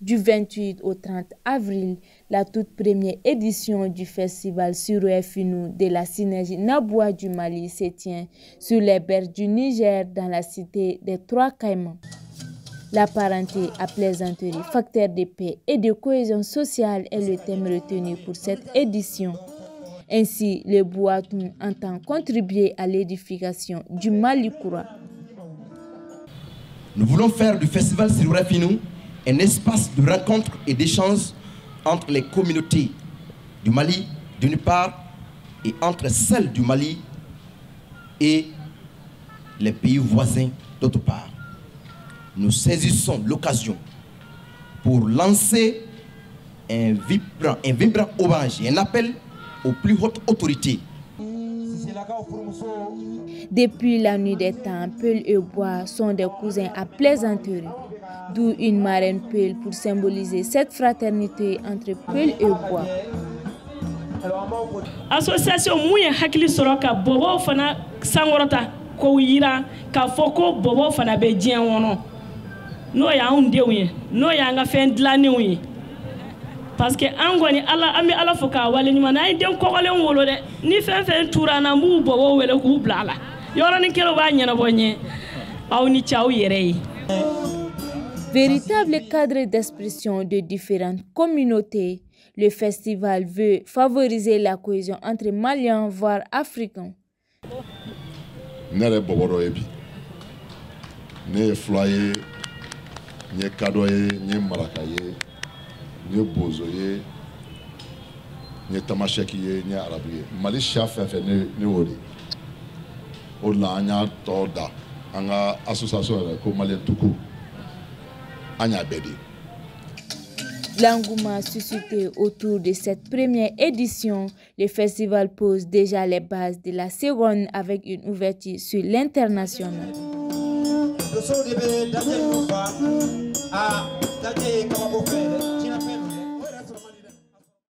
Du 28 au 30 avril, la toute première édition du festival Finou de la synergie Naboua du Mali se tient sur les berges du Niger dans la cité des Trois Caïmans. La parenté à plaisanterie, facteur de paix et de cohésion sociale est le thème retenu pour cette édition. Ainsi, le Boatou entend contribuer à l'édification du Mali Koura. Nous voulons faire du festival Finou un espace de rencontre et d'échange entre les communautés du Mali d'une part et entre celles du Mali et les pays voisins d'autre part. Nous saisissons l'occasion pour lancer un vibrant, un vibrant un appel aux plus hautes autorités depuis la nuit des temps, Peul et Bois sont des cousins à plaisanterie. D'où une marraine Peul pour symboliser cette fraternité entre Peul et Bois. association ye hakili sɔrɔ ka bɔbɔw fana sankɔrɔta k'o yira k'a fɔ ko bɔbɔw fana bɛ diɲɛ kɔnɔ n'o y'anw denw ye n'o y'an ka fɛn dilannenw ye parce que an kɔni ala an bɛ ala fo k'a wale ɲuman n'an ye den kɔgɔlen wolo dɛ. Ni fɛn fɛn tura an na n b'u bɔbɔw wele k'u bila a la. Yɔrɔnin kelen b'a ɲɛnabɔ n ye. Aw ni ce aw yɛrɛ ye. Véritable cadre d'expression de différentes communautés, le festival veut favoriser la cohésion entre Maliens, voire Africains. ne yɛrɛ bɔbɔ dɔ ye bi. Ne ye fula ye n ye kadɔ ye n ye maraka ye n ye bozo ye n ye tamasɛki ye n ye arabu ye mali siya fɛn fɛn ne ne y'o de o de la an y'a tɔ da an ka association yɛrɛ ko maliyɛn tuku an y'a bɛɛ de L'engouement suscité autour de cette première édition, le festival pose déjà les bases de la seconde avec une ouverture sur l'international.